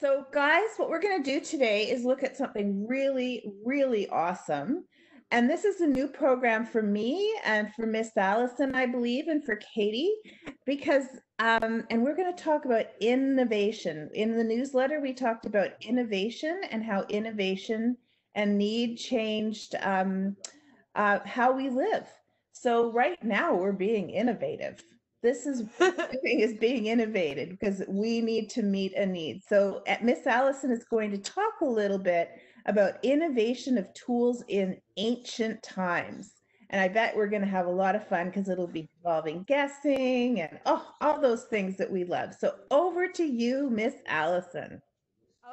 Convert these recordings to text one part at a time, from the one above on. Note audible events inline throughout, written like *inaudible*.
So, guys, what we're going to do today is look at something really, really awesome. And this is a new program for me and for Miss Allyson, I believe, and for Katie, because, um, and we're going to talk about innovation. In the newsletter, we talked about innovation and how innovation and need changed um, uh, how we live. So, right now, we're being innovative this is *laughs* is being innovated because we need to meet a need. So Miss Allyson is going to talk a little bit about innovation of tools in ancient times. And I bet we're going to have a lot of fun because it'll be involving guessing and oh, all those things that we love. So over to you, Miss Allyson.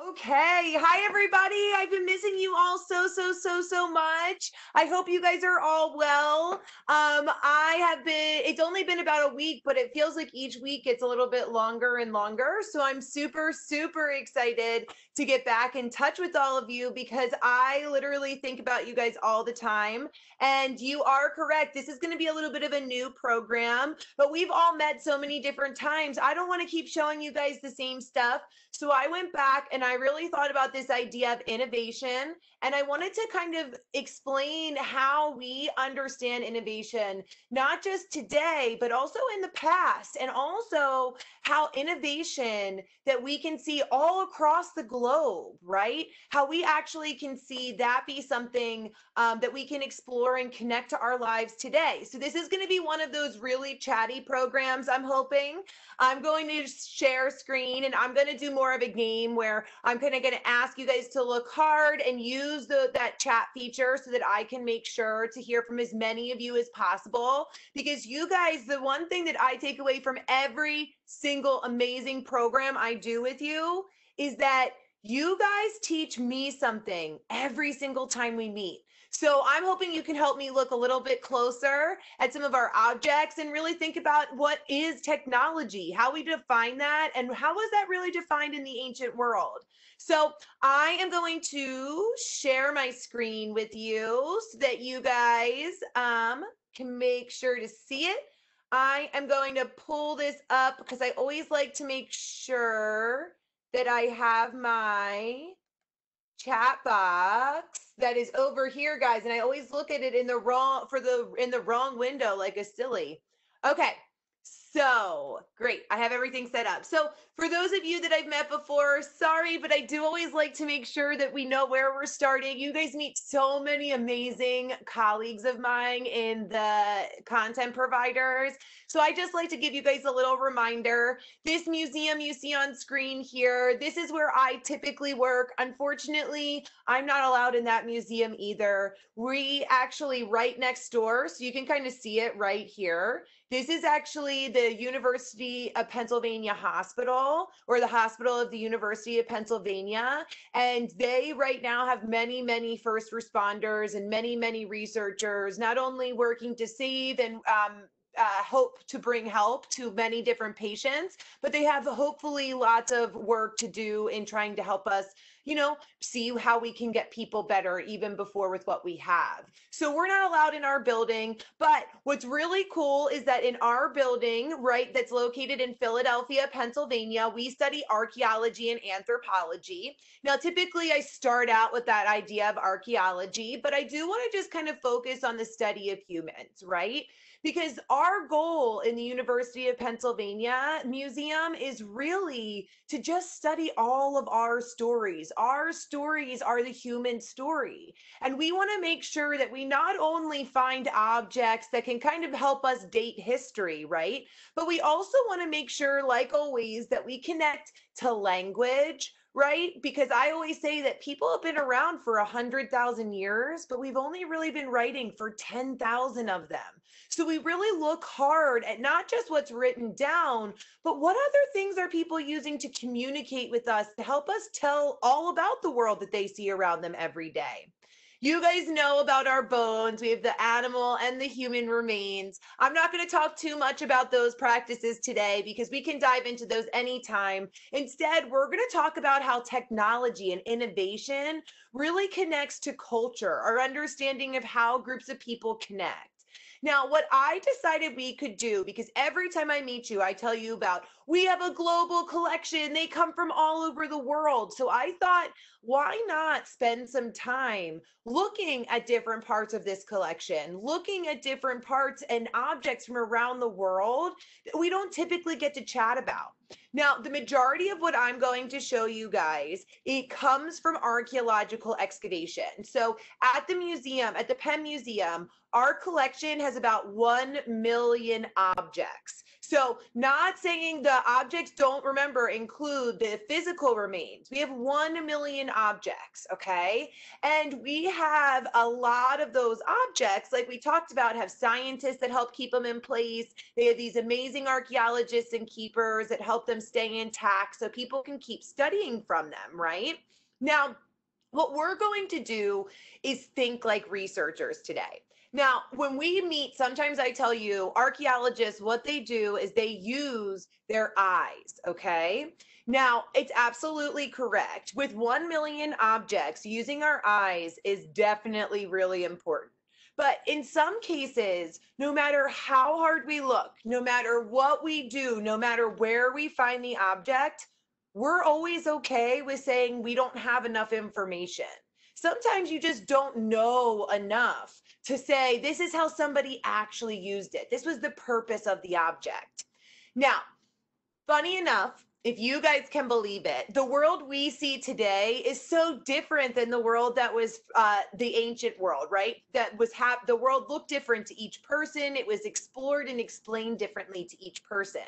Okay. Hi, everybody. I've been missing you all so, so, so, so much. I hope you guys are all well. Um, I have been, it's only been about a week, but it feels like each week gets a little bit longer and longer. So I'm super, super excited to get back in touch with all of you because I literally think about you guys all the time. And you are correct. This is going to be a little bit of a new program, but we've all met so many different times. I don't want to keep showing you guys the same stuff. So I went back and I really thought about this idea of innovation and I wanted to kind of explain how we understand innovation, not just today, but also in the past, and also how innovation that we can see all across the globe, right? How we actually can see that be something um, that we can explore and connect to our lives today. So, this is going to be one of those really chatty programs, I'm hoping. I'm going to share screen and I'm going to do more of a game where I'm kind of going to ask you guys to look hard and use the, that chat feature so that I can make sure to hear from as many of you as possible. Because you guys, the one thing that I take away from every single amazing program I do with you is that you guys teach me something every single time we meet. So I'm hoping you can help me look a little bit closer at some of our objects and really think about what is technology, how we define that, and how was that really defined in the ancient world. So I am going to share my screen with you so that you guys um, can make sure to see it. I am going to pull this up because I always like to make sure that I have my chat box that is over here, guys. And I always look at it in the wrong for the in the wrong window like a silly. Okay. So great. I have everything set up. So for those of you that I've met before, sorry, but I do always like to make sure that we know where we're starting. You guys meet so many amazing colleagues of mine in the content providers. So I just like to give you guys a little reminder. This museum you see on screen here, this is where I typically work. Unfortunately, I'm not allowed in that museum either. We actually right next door, so you can kind of see it right here. This is actually the University of Pennsylvania Hospital or the Hospital of the University of Pennsylvania. And they right now have many, many first responders and many, many researchers, not only working to save and um, uh, hope to bring help to many different patients, but they have hopefully lots of work to do in trying to help us you know, see how we can get people better even before with what we have. So we're not allowed in our building, but what's really cool is that in our building, right, that's located in Philadelphia, Pennsylvania, we study archaeology and anthropology. Now, typically I start out with that idea of archaeology, but I do want to just kind of focus on the study of humans, right? Because our goal in the University of Pennsylvania Museum is really to just study all of our stories. Our stories are the human story. And we want to make sure that we not only find objects that can kind of help us date history, right? But we also want to make sure, like always, that we connect to language, right? Because I always say that people have been around for a hundred thousand years, but we've only really been writing for 10,000 of them. So we really look hard at not just what's written down, but what other things are people using to communicate with us to help us tell all about the world that they see around them every day. You guys know about our bones. We have the animal and the human remains. I'm not going to talk too much about those practices today because we can dive into those anytime. Instead, we're going to talk about how technology and innovation really connects to culture, our understanding of how groups of people connect. Now, what I decided we could do, because every time I meet you, I tell you about we have a global collection, they come from all over the world. So I thought, why not spend some time looking at different parts of this collection, looking at different parts and objects from around the world that we don't typically get to chat about. Now, the majority of what I'm going to show you guys, it comes from archaeological excavation. So at the museum, at the Penn Museum, our collection has about 1 million objects. So, not saying the objects don't remember include the physical remains. We have 1 million objects, okay? And we have a lot of those objects, like we talked about, have scientists that help keep them in place. They have these amazing archaeologists and keepers that help them stay intact so people can keep studying from them, right? Now, what we're going to do is think like researchers today. Now, when we meet, sometimes I tell you, archaeologists, what they do is they use their eyes, okay? Now, it's absolutely correct. With 1 million objects, using our eyes is definitely really important. But in some cases, no matter how hard we look, no matter what we do, no matter where we find the object, we're always okay with saying we don't have enough information. Sometimes you just don't know enough to say this is how somebody actually used it. This was the purpose of the object. Now, funny enough, if you guys can believe it, the world we see today is so different than the world that was uh, the ancient world, right? That was hap- the world looked different to each person. It was explored and explained differently to each person.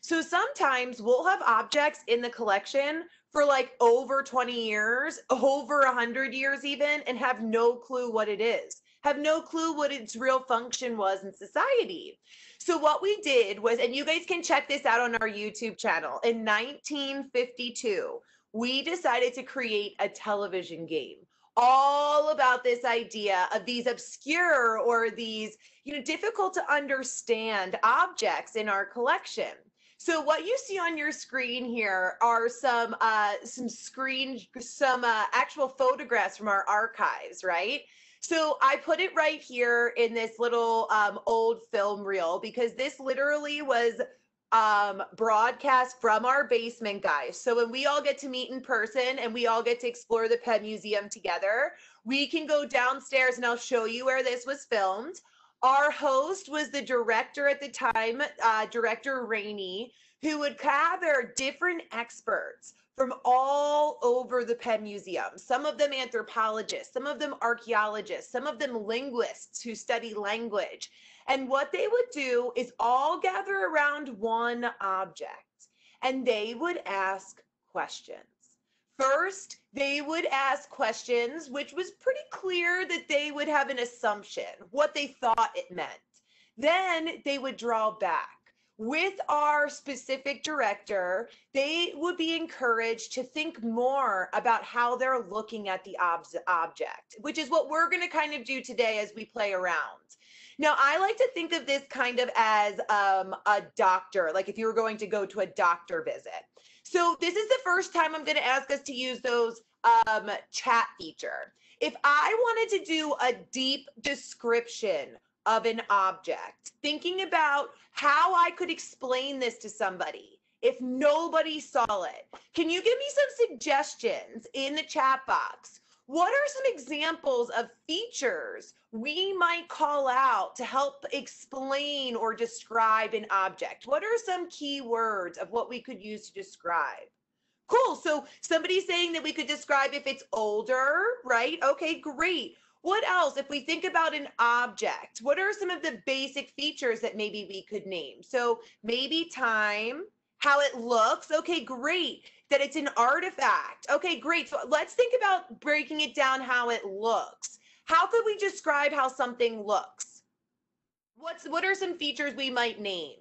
So sometimes we'll have objects in the collection for like over 20 years, over 100 years even, and have no clue what it is have no clue what its real function was in society. So what we did was, and you guys can check this out on our YouTube channel. In 1952, we decided to create a television game all about this idea of these obscure or these you know difficult to understand objects in our collection so what you see on your screen here are some uh, some screen some uh, actual photographs from our archives right so I put it right here in this little um, old film reel because this literally was um, broadcast from our basement, guys. So when we all get to meet in person and we all get to explore the Penn Museum together, we can go downstairs and I'll show you where this was filmed. Our host was the director at the time, uh, Director Rainey, who would gather different experts from all over the Penn Museum. Some of them anthropologists, some of them archaeologists, some of them linguists who study language. And what they would do is all gather around one object and they would ask questions. First, they would ask questions, which was pretty clear that they would have an assumption, what they thought it meant. Then they would draw back with our specific director, they would be encouraged to think more about how they're looking at the ob- object, which is what we're going to kind of do today as we play around. Now, I like to think of this kind of as um, a doctor, like if you were going to go to a doctor visit. So, this is the first time I'm going to ask us to use those um, chat feature. If I wanted to do a deep description of an object, thinking about how I could explain this to somebody if nobody saw it. Can you give me some suggestions in the chat box? What are some examples of features we might call out to help explain or describe an object? What are some key words of what we could use to describe? Cool. So somebody's saying that we could describe if it's older, right? Okay, great. What else? If we think about an object, what are some of the basic features that maybe we could name? So maybe time, how it looks. Okay, great. That it's an artifact. Okay, great. So let's think about breaking it down how it looks. How could we describe how something looks? What's what are some features we might name?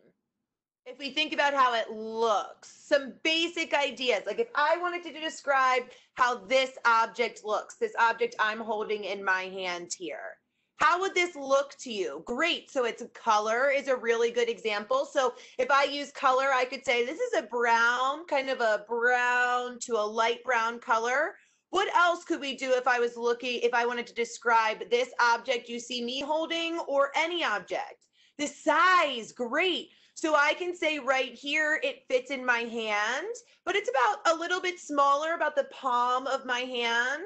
If we think about how it looks, some basic ideas. Like if I wanted to describe how this object looks, this object I'm holding in my hand here, how would this look to you? Great. So it's color is a really good example. So if I use color, I could say this is a brown, kind of a brown to a light brown color. What else could we do if I was looking, if I wanted to describe this object you see me holding or any object? The size, great. So I can say right here, it fits in my hand, but it's about a little bit smaller, about the palm of my hand,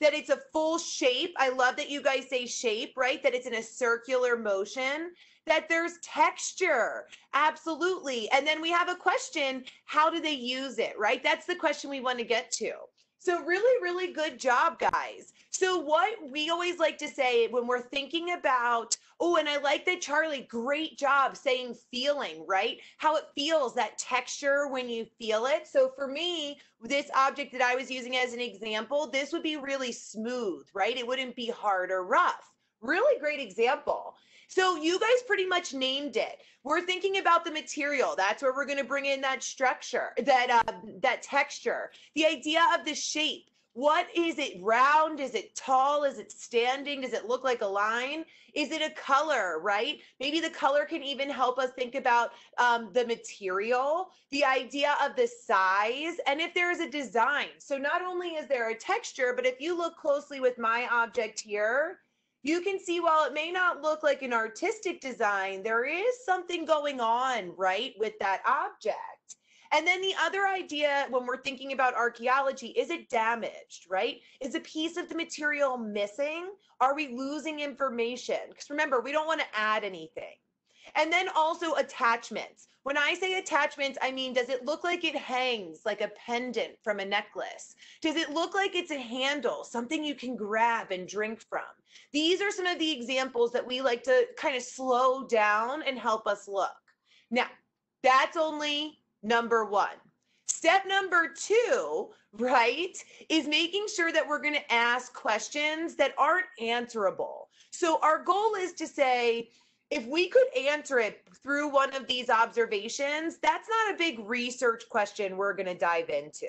that it's a full shape. I love that you guys say shape, right? That it's in a circular motion, that there's texture. Absolutely. And then we have a question, how do they use it, right? That's the question we want to get to. So really, really good job, guys. So what we always like to say when we're thinking about, oh, and I like that Charlie, great job saying feeling, right? How it feels, that texture when you feel it. So for me, this object that I was using as an example, this would be really smooth, right? It wouldn't be hard or rough. Really great example. So you guys pretty much named it. We're thinking about the material. That's where we're going to bring in that structure, that uh, that texture, the idea of the shape. What is it? Round? Is it tall? Is it standing? Does it look like a line? Is it a color? Right? Maybe the color can even help us think about um, the material, the idea of the size, and if there is a design. So not only is there a texture, but if you look closely with my object here, you can see while it may not look like an artistic design, there is something going on, right, with that object. And then the other idea when we're thinking about archaeology is it damaged, right? Is a piece of the material missing? Are we losing information? Because remember, we don't want to add anything. And then also attachments. When I say attachments, I mean, does it look like it hangs like a pendant from a necklace? Does it look like it's a handle, something you can grab and drink from? These are some of the examples that we like to kind of slow down and help us look. Now, that's only number one. Step number two, right, is making sure that we're going to ask questions that aren't answerable. So our goal is to say, if we could answer it through one of these observations, that's not a big research question we're going to dive into.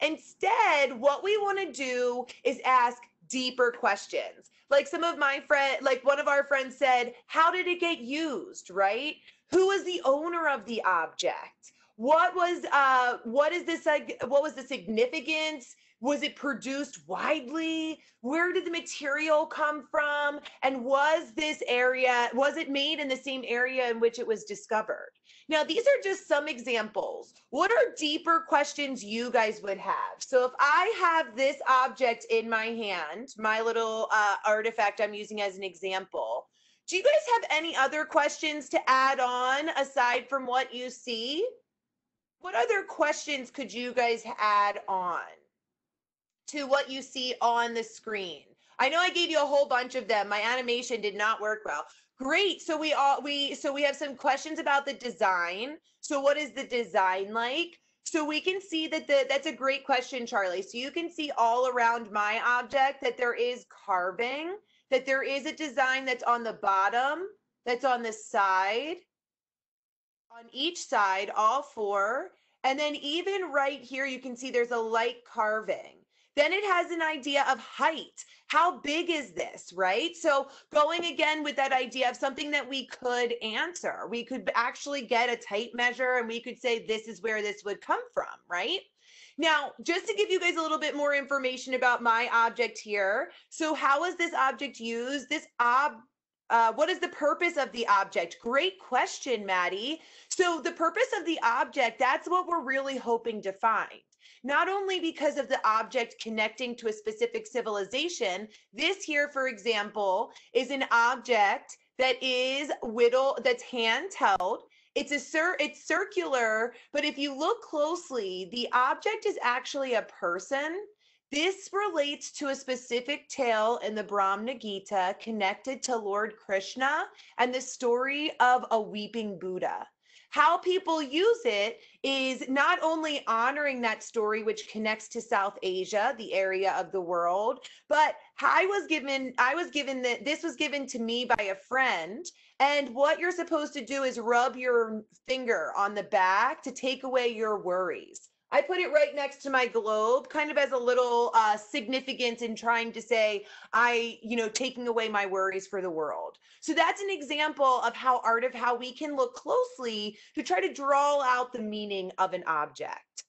Instead, what we want to do is ask deeper questions. Like some of my friend, like one of our friends said, how did it get used, right? Who was the owner of the object? What was uh what is this like what was the significance? Was it produced widely? Where did the material come from? And was this area, was it made in the same area in which it was discovered? Now, these are just some examples. What are deeper questions you guys would have? So if I have this object in my hand, my little uh, artifact I'm using as an example, do you guys have any other questions to add on aside from what you see? What other questions could you guys add on? to what you see on the screen. I know I gave you a whole bunch of them. My animation did not work well. Great. So we all we so we have some questions about the design. So what is the design like? So we can see that the that's a great question, Charlie. So you can see all around my object that there is carving, that there is a design that's on the bottom, that's on the side, on each side, all four. And then even right here, you can see there's a light carving. Then it has an idea of height. How big is this, right? So going again with that idea of something that we could answer, we could actually get a tape measure and we could say, this is where this would come from, right? Now, just to give you guys a little bit more information about my object here. So how is this object used? This ob uh, what is the purpose of the object? Great question, Maddie. So the purpose of the object, that's what we're really hoping to find not only because of the object connecting to a specific civilization. This here, for example, is an object that is whittle, that's handheld. It's a cir- it's circular, but if you look closely, the object is actually a person. This relates to a specific tale in the Brahma Gita connected to Lord Krishna and the story of a weeping Buddha. How people use it is not only honoring that story, which connects to South Asia, the area of the world, but I was given, I was given that this was given to me by a friend. And what you're supposed to do is rub your finger on the back to take away your worries. I put it right next to my globe, kind of as a little uh, significance in trying to say, I, you know, taking away my worries for the world. So that's an example of how art of how we can look closely to try to draw out the meaning of an object.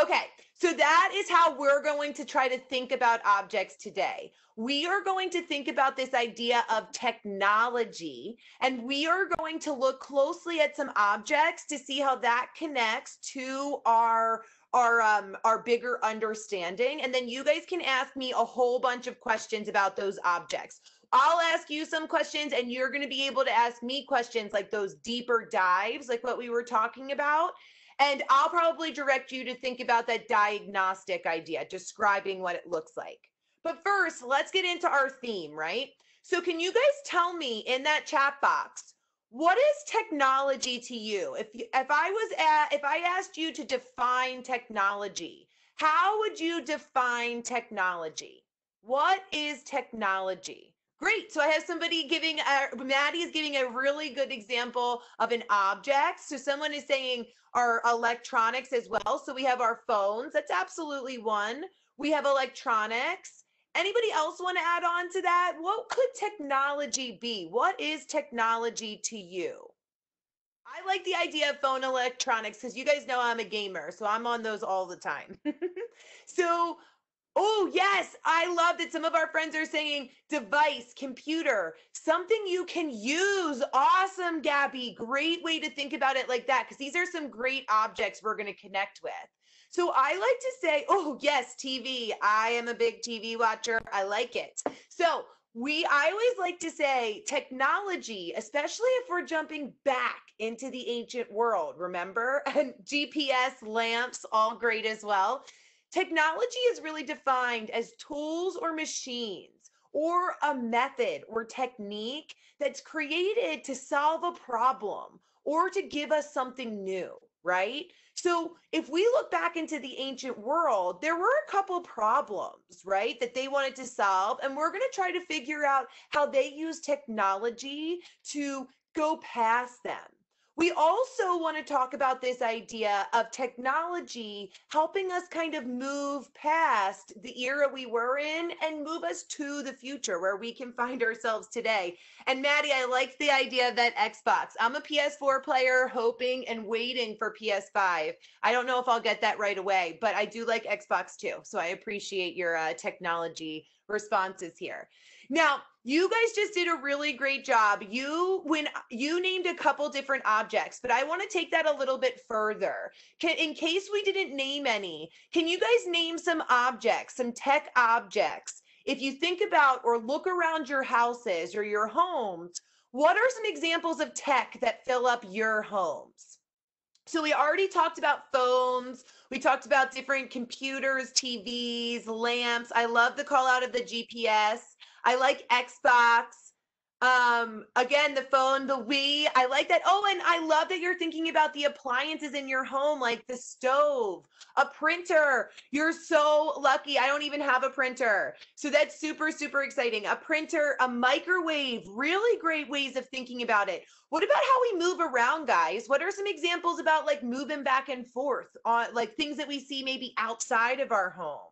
Okay, so that is how we're going to try to think about objects today. We are going to think about this idea of technology, and we are going to look closely at some objects to see how that connects to our our um our bigger understanding and then you guys can ask me a whole bunch of questions about those objects I'll ask you some questions and you're going to be able to ask me questions like those deeper dives, like what we were talking about. And I'll probably direct you to think about that diagnostic idea, describing what it looks like. But first, let's get into our theme, right? So, can you guys tell me in that chat box, what is technology to you? If you, if I was at, if I asked you to define technology, how would you define technology? What is technology? Great. So I have somebody giving, a, Maddie is giving a really good example of an object. So someone is saying our electronics as well. So we have our phones. That's absolutely one. We have electronics. Anybody else want to add on to that? What could technology be? What is technology to you? I like the idea of phone electronics because you guys know I'm a gamer, so I'm on those all the time. *laughs* so Oh, yes. I love that some of our friends are saying device, computer, something you can use. Awesome, Gabby. Great way to think about it like that because these are some great objects we're going to connect with. So I like to say, oh, yes, TV. I am a big TV watcher. I like it. So we I always like to say technology, especially if we're jumping back into the ancient world, remember? *laughs* And GPS, lamps, all great as well. Technology is really defined as tools or machines or a method or technique that's created to solve a problem or to give us something new, right? So if we look back into the ancient world, there were a couple problems, right, that they wanted to solve. And we're going to try to figure out how they use technology to go past them. We also want to talk about this idea of technology helping us kind of move past the era we were in and move us to the future where we can find ourselves today. And Maddie, I like the idea that Xbox. I'm a PS4 player hoping and waiting for PS5. I don't know if I'll get that right away, but I do like Xbox too. So I appreciate your uh, technology responses here. Now, you guys just did a really great job. You when you named a couple different objects, but I want to take that a little bit further. Can, in case we didn't name any, can you guys name some objects, some tech objects? If you think about or look around your houses or your homes, what are some examples of tech that fill up your homes? So we already talked about phones. We talked about different computers, TVs, lamps. I love the call out of the GPS. I like Xbox. Um, again, the phone, the Wii. I like that. Oh, and I love that you're thinking about the appliances in your home, like the stove, a printer. You're so lucky. I don't even have a printer. So that's super, super exciting. A printer, a microwave, really great ways of thinking about it. What about how we move around, guys? What are some examples about like moving back and forth on like things that we see maybe outside of our home?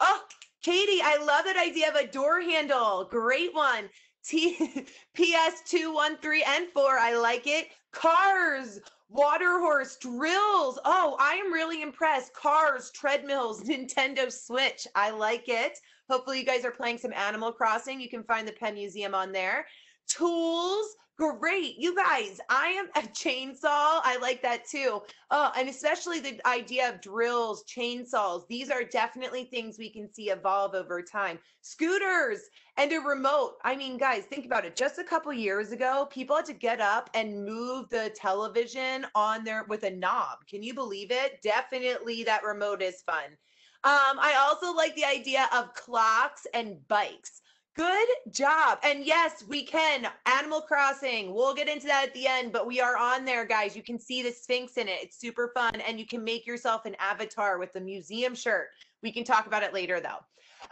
Oh, Katie, I love that idea of a door handle. Great one. T *laughs* PS213 and 4. I like it. Cars, water horse, drills. Oh, I am really impressed. Cars, treadmills, *laughs* Nintendo Switch. I like it. Hopefully, you guys are playing some Animal Crossing. You can find the Penn Museum on there. Tools, Great. You guys, I am a *laughs* chainsaw. I like that too. Oh, and especially the idea of drills, chainsaws. These are definitely things we can see evolve over time. Scooters and a remote. I mean, guys, think about it. Just a couple years ago, people had to get up and move the television on there with a knob. Can you believe it? Definitely that remote is fun. Um, I also like the idea of clocks and bikes. Good job. And yes, we can. Animal Crossing. We'll get into that at the end, but we are on there, guys. You can see the Sphinx in it. It's super fun. And you can make yourself an avatar with the museum shirt. We can talk about it later, though.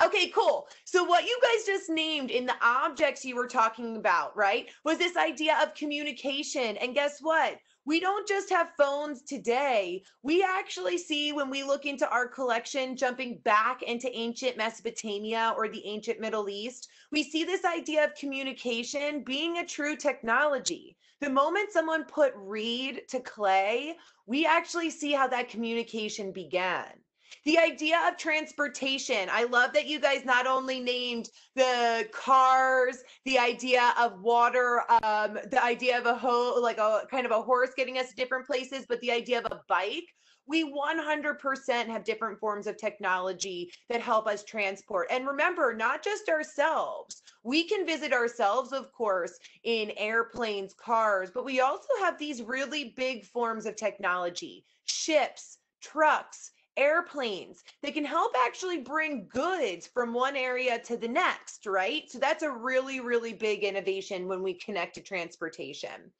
Okay, cool. So, what you guys just named in the objects you were talking about, right, was this idea of communication. And guess what? We don't just have phones today. We actually see when we look into our collection, jumping back into ancient Mesopotamia or the ancient Middle East, we see this idea of communication being a true technology. The moment someone put reed to clay, we actually see how that communication began. The idea of transportation. I love that you guys not only named the cars, the idea of water, um, the idea of a ho like a kind of a horse getting us to different places, but the idea of a bike we 100% have different forms of technology that help us transport. And remember, not just ourselves. We can visit ourselves, of course, in airplanes, cars, but we also have these really big forms of technology ships, trucks, airplanes they can help actually bring goods from one area to the next, right? So that's a really, really big innovation when we connect to transportation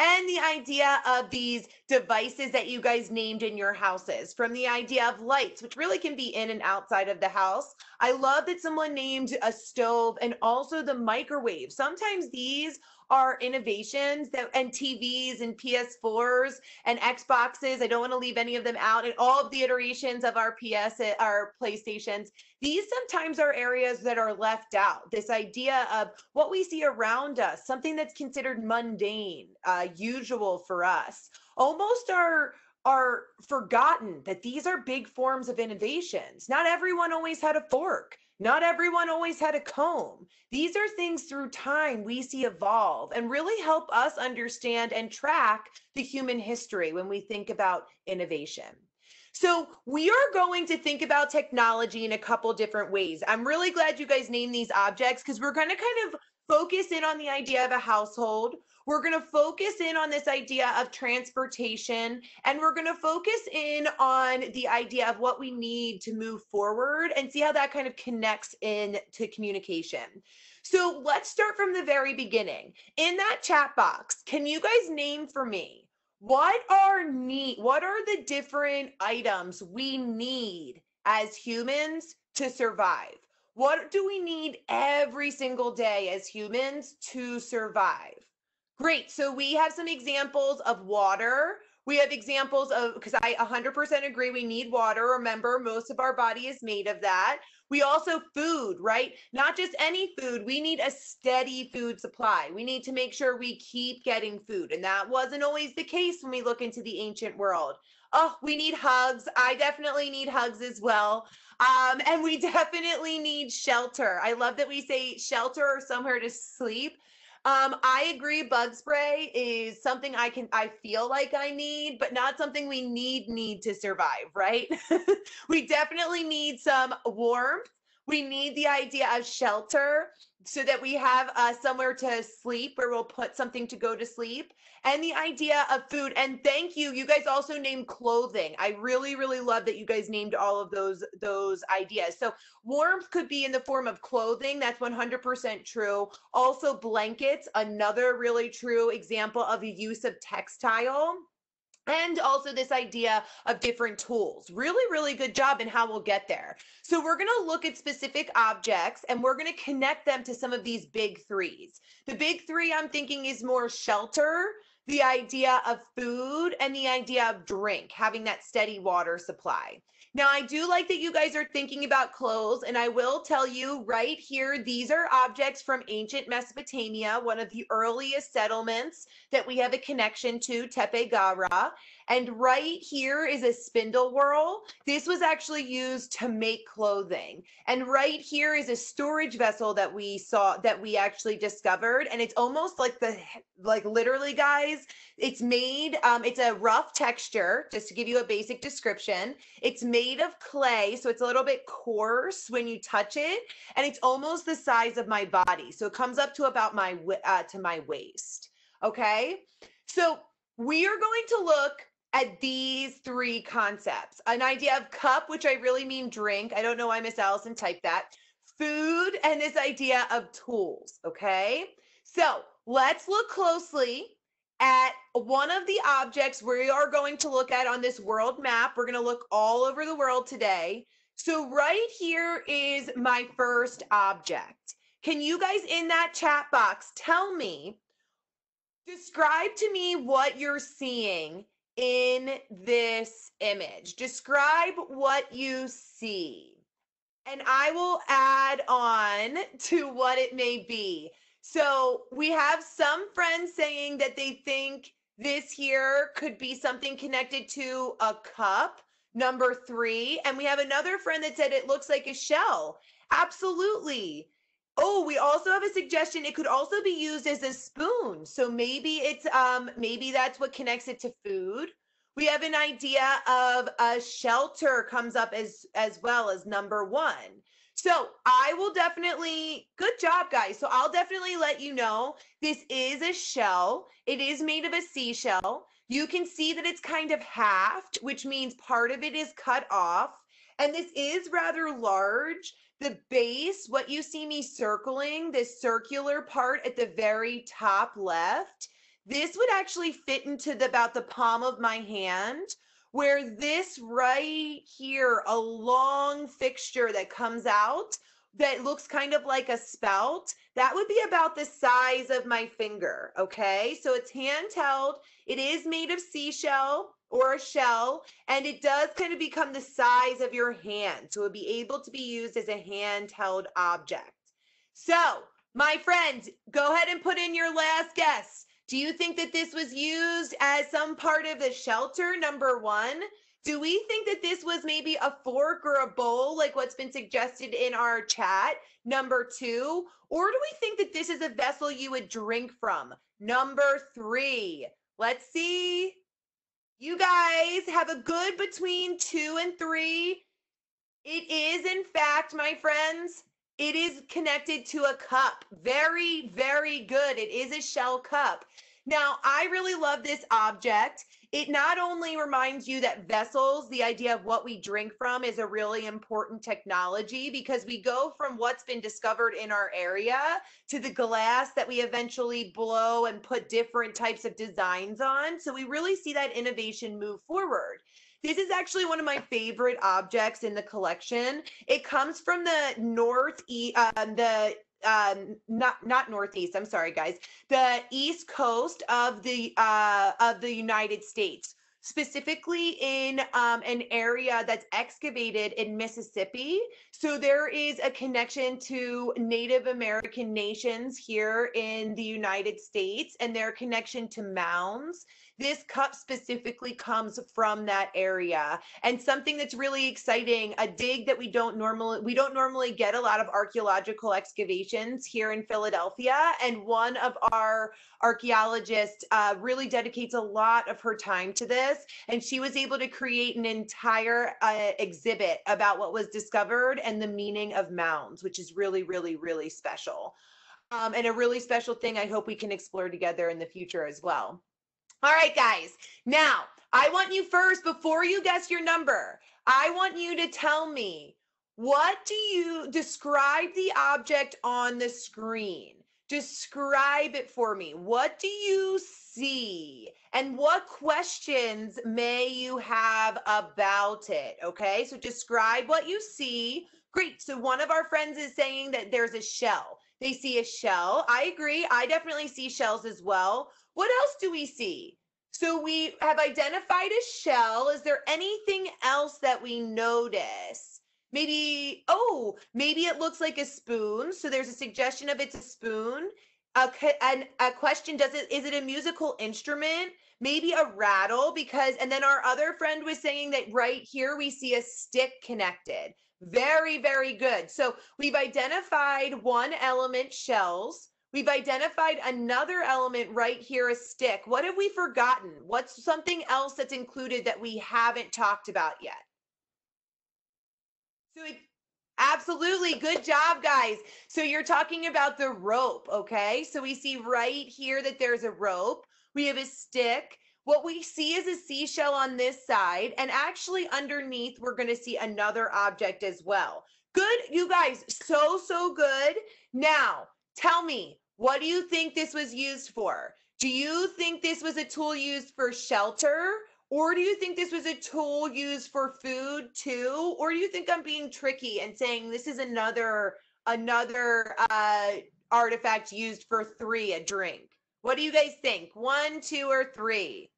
and the idea of these devices that you guys named in your houses from the idea of lights which really can be in and outside of the house i love that someone named a stove and also the microwave sometimes these are innovations that and TVs and PS4s and Xboxes. I don't want to leave any of them out and all of the iterations of our PS our PlayStations. These sometimes are areas that are left out. This idea of what we see around us, something that's considered mundane, uh, usual for us, almost are are forgotten that these are big forms of innovations. Not everyone always had a fork. Not everyone always had a comb. These are things through time we see evolve and really help us understand and track the human history when we think about innovation. So, we are going to think about technology in a couple different ways. I'm really glad you guys named these objects because we're going to kind of focus in on the idea of a household. We're going to focus in on this idea of transportation and we're going to focus in on the idea of what we need to move forward and see how that kind of connects in to communication. So let's start from the very beginning. In that chat box, can you guys name for me what are need what are the different items we need as humans to survive? What do we need every single day as humans to survive? Great. So we have some examples of water. We have examples of, because I 100% agree, we need water. Remember, most of our body is made of that. We also food, right? Not just any food. We need a steady food supply. We need to make sure we keep getting food. And that wasn't always the case when we look into the ancient world. Oh, we need hugs. I definitely need hugs as well. Um, and we *laughs* definitely need shelter. I love that we say shelter or somewhere to sleep um, I agree. Bug spray is something I can, I feel like I need, but not something we need, need to survive, right? *laughs* we definitely need some warmth. We need the idea of shelter so that we have uh, somewhere to sleep where we'll put something to go to sleep and the idea of food. And thank you. You guys also named clothing. I really really love that you guys named all of those those ideas. So warmth could be in the form of clothing. That's 100% true. Also blankets another really true example of the use of textile and also this idea of different tools. Really, really good job in how we'll get there. So we're going to look at specific objects and we're going to connect them to some of these big threes. The big three I'm thinking is more shelter, the idea of food, and the idea of drink, having that steady water supply. Now, I do like that you guys are thinking about clothes, and I will tell you right here, these are objects from ancient Mesopotamia, one of the earliest settlements that we have a connection to, Tepe Gawra. And right here is a spindle whorl. This was actually used to make clothing. And right here is a storage vessel that we saw, that we actually discovered. And it's almost like the, like literally guys, it's made, um, it's a rough texture, just to give you a basic description. It's made of clay, so it's a little bit coarse when you touch it. And it's almost the size of my body. So it comes up to about my, uh, to my waist. Okay. So we are going to look at these three concepts an idea of cup, which I really mean drink. I don't know why Miss Allyson typed that. Food and this idea of tools. Okay. So let's look closely at one of the objects we are going to look at on this world map. We're going to look all over the world today. So, right here is my first object. Can you guys in that chat box tell me, describe to me what you're seeing in this image. Describe what you see. And I will add on *laughs* to what it may be. So we have some friends saying that they think this here could be something connected to a cup. number three. And we have another friend that said it looks like a shell. Absolutely. Oh, we also have a suggestion. It could also be used as a spoon. So maybe it's um maybe that's what connects it to food. We have an idea of a shelter comes up as as well as number 1. So I will definitely, good job, guys. So I'll definitely let you know this is a shell. It is made of a seashell. You can see that it's kind of halved, which means part of it is cut off. And this is rather large. The base, what you see me circling, this circular part at the very top left, this would actually fit into the, about the palm of my hand where this right here, a long fixture that comes out that looks kind of like a spout, that would be about the size of my finger. Okay. So it's handheld. It is made of seashell or a shell, and it does kind of become the size of your hand. So it would be able to be used as a handheld object. So, my friends, go ahead and put in your last guess. Do you think that this was used as some part of the shelter? Number one. Do we think that this was maybe a fork or a bowl, like what's been suggested in our chat? Number two. Or do we think that this is a vessel you would drink from? Number three. Let's see. You guys have a good between two and three. It is, in fact, my friends, it is connected to a cup. Very, very good. It is a shell cup. Now, I really love this object. It not only reminds you that vessels, the idea of what we drink from, is a really important technology because we go from what's been discovered in our area to the glass that we eventually blow and put different types of designs on. So we really see that innovation move forward. This is actually one of my favorite objects in the collection. It comes from the north, um, the um not not northeast i'm sorry guys the east coast of the uh of the united states specifically in um, an area that's excavated in Mississippi. So there is a connection to Native American nations here in the United States and their connection to mounds. This cup specifically comes from that area. And something that's really exciting, a dig that we don't normally we don't normally get a lot of archaeological excavations here in Philadelphia. And one of our archaeologists uh, really dedicates a lot of her time to this. And she was able to create an entire uh, exhibit about what was discovered and the meaning of mounds, which is really, really, really special. Um, and a really special thing I hope we can explore together in the future as well. All right, guys. Now, I want you first, before you guess your number, I want you to tell me what do you describe the object on the screen? Describe it for me. What do you see? And what questions may you have about it? Okay, so describe what you see. Great. So one of our friends is saying that there's a shell. They see a shell. I agree. I definitely see shells as well. What else do we see? So we have identified a shell. Is there anything else that we notice? Maybe, oh, maybe it looks like a spoon. So there's a suggestion of it's a spoon. A, an, a question, does it, is it a musical instrument? Maybe a rattle because, and then our other friend was saying that right here we see a stick connected. Very, very good. So we've identified one element, shells. We've identified another element right here, a stick. What have we forgotten? What's something else that's included that we haven't talked about yet? So it, absolutely, good job, guys. So you're talking about the rope, okay? So we see right here that there's a rope. We have a stick. What we see is a seashell on this side, and actually underneath, we're gonna see another object as well. Good, you guys, so, so good. Now, tell me, what do you think this was used for? Do you think this was a tool used for shelter? Or do you think this was a tool used for food too? Or do you think I'm being tricky and saying this is another another uh, artifact used for three, a drink? What do you guys think? One, two, or three?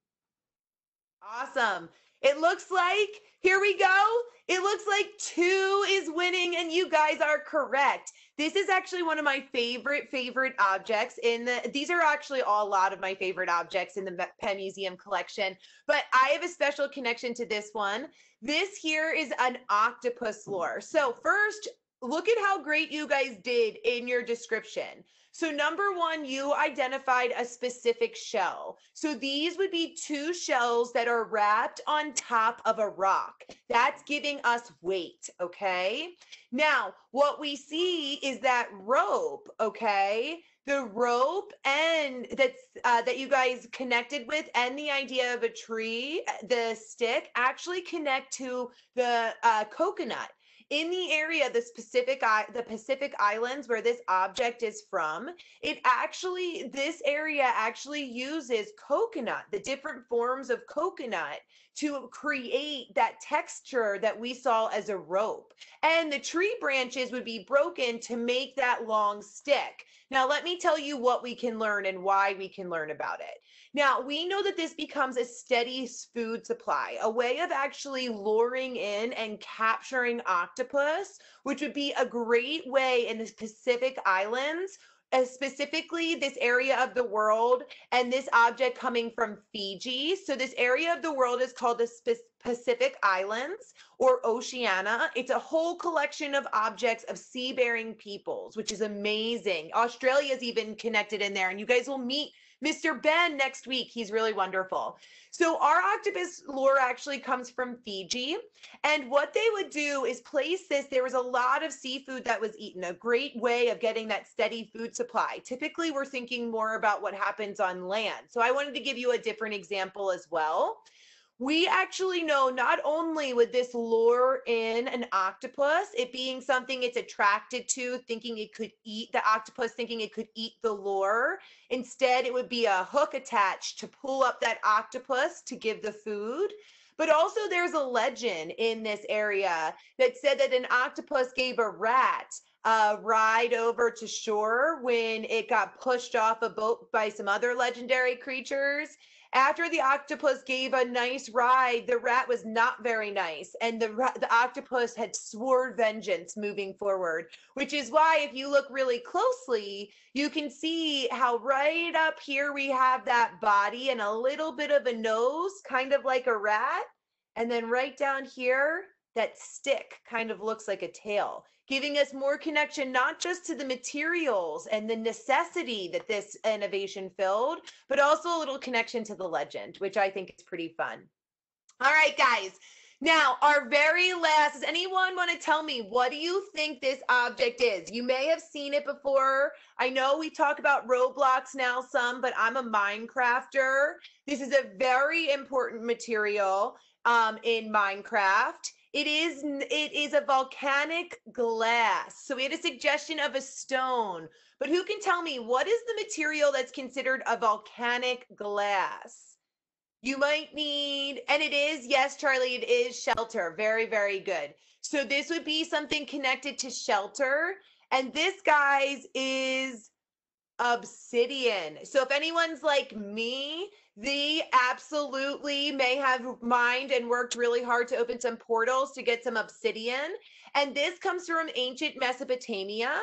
Awesome. It looks like, here we go. It looks like two is winning, and you guys are correct. This is actually one of my favorite, favorite objects in the, these are actually all, a lot of my favorite objects in the Penn Museum collection, but I have a special connection to this one. This here is an octopus lure. So first, look at how great you guys did in your description. So number one, you identified a specific shell. So these would be two shells that are wrapped on top of a rock. That's giving us weight, okay? Now, what we see is that rope, okay? The rope and that's uh, that you guys connected with, and the idea of a tree, the stick, actually connect to the uh, coconut in the area the Pacific the Pacific Islands where this object is from, it actually this area actually uses coconut, the different forms of coconut to create that texture that we saw as a rope. And the tree branches would be broken to make that long stick. Now, let me tell you what we can learn and why we can learn about it. Now, we know that this becomes a steady food supply, a way of actually luring in and capturing octopus, which would be a great way in the Pacific Islands uh, specifically this area of the world and this object coming from Fiji. So, this area of the world is called the Pacific Islands or Oceania. It's a whole collection of objects of sea bearing peoples, which is amazing. Australia is even connected in there, and you guys will meet Mr. Ben next week. He's really wonderful. So our octopus lore actually comes from Fiji. And what they would do is place this. There was a lot of seafood that was eaten, a great way of getting that steady food supply. Typically, we're thinking more about what happens on land. So I wanted to give you a different example as well we actually know not only would this lure in an octopus, it being something it's attracted to, thinking it could eat the octopus, thinking it could eat the lure. Instead, it would be a hook attached to pull up that octopus to give the food. But also, there's a legend in this area that said that an octopus gave a rat a ride over to shore when it got pushed off a boat by some other legendary creatures after the octopus gave a nice ride, the rat was not very nice, and the the octopus had swore vengeance moving forward. Which is why, if you look really closely, you can see how right up here we have that body and a little bit of a nose, kind of like a rat, and then right down here, that stick kind of looks like a tail giving us more connection, not just to the materials and the necessity that this innovation filled, but also a little connection to the legend, which I think is pretty fun. All right, guys. Now, our very last, does anyone want to tell me what do you think this object is? You may have seen it before. I know we talk about Roblox now some, but I'm a Minecrafter. This is a very important material um, in Minecraft. It is it is a volcanic glass. So we had a suggestion of a stone. But who can tell me what is the material that's considered a volcanic glass? You might need, and it is, yes, Charlie, it is shelter. Very, very good. So this would be something connected to shelter. And this, guys, is obsidian. So if anyone's like me, they absolutely may have mined and worked really hard to open some portals to get some obsidian. And this comes from ancient Mesopotamia.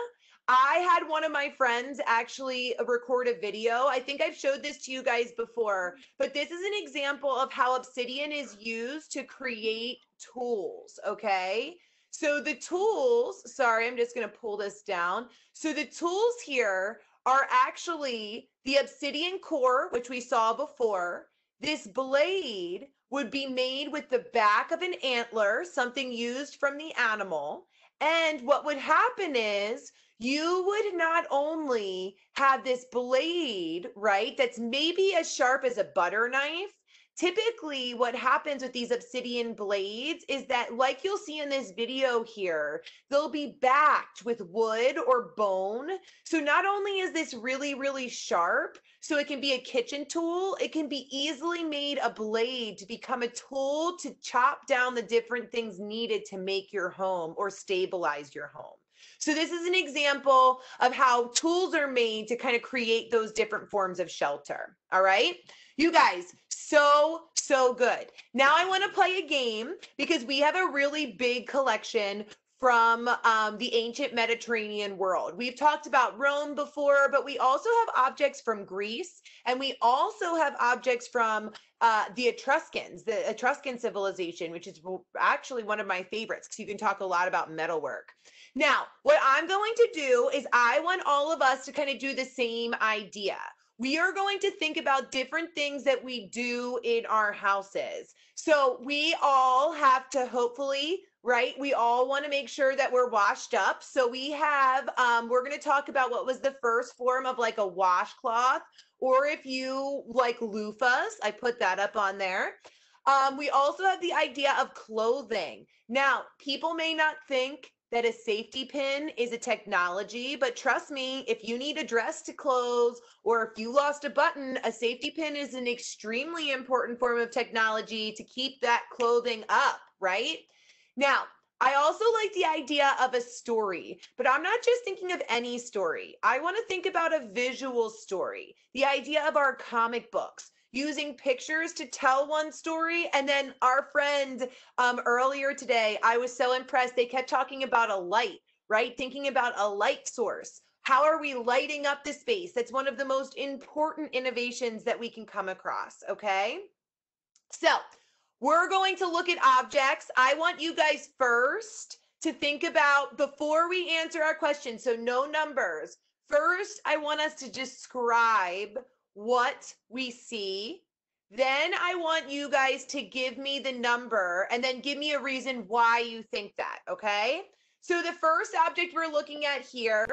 I had one of my friends actually record a video. I think I've showed this to you guys before, but this is an example of how obsidian is used to create tools, okay? So the tools, sorry, I'm just going to pull this down. So the tools here are actually the obsidian core, which we saw before. This blade would be made with the back of an antler, something used from the animal. And what would happen is you would not only have this blade, right, that's maybe as sharp as a butter knife, typically what happens with these obsidian blades is that like you'll see in this video here they'll be backed with wood or bone. So not only is this really really sharp so it can be a kitchen tool it can be easily made a blade to become a tool to chop down the different things needed to make your home or stabilize your home. So this is an example of how tools are made to kind of create those different forms of shelter all right you guys, so, so good. Now I want to play a game because we have a really big collection from um, the ancient Mediterranean world. We've talked about Rome before, but we also have objects from Greece, and we also have objects from uh, the Etruscans, the Etruscan civilization, which is actually one of my favorites because you can talk a lot about metalwork. Now, what I'm going to do is I want all of us to kind of do the same idea. We are going to think about different things that we do in our houses. So we all have to hopefully right? We all want to make sure that we're washed up. So we have, um, we're going to talk about what was the first form of like a washcloth, or if you like loofahs, I put that up on there. Um, we also have the idea of clothing. Now, people may not think that a safety pin is a technology, but trust me, if you need a dress to close or if you lost a button, a safety pin is an extremely important form of technology to keep that clothing up, right? Now, I also like the idea of a story, but I'm not just thinking of any story. I want to think about a visual story, the idea of our comic books using pictures to tell one story. And then our friend um, earlier today, I was so impressed. They kept talking about a light, right? Thinking about a light source. How are we lighting up the space? That's one of the most important innovations that we can come across. Okay. So, we're going to look at objects. I want you guys first to think about before we answer our question. So no numbers. First, I want us to describe what we see. Then I want you guys to give me the number and then give me a reason why you think that, okay? So the first object we're looking at here,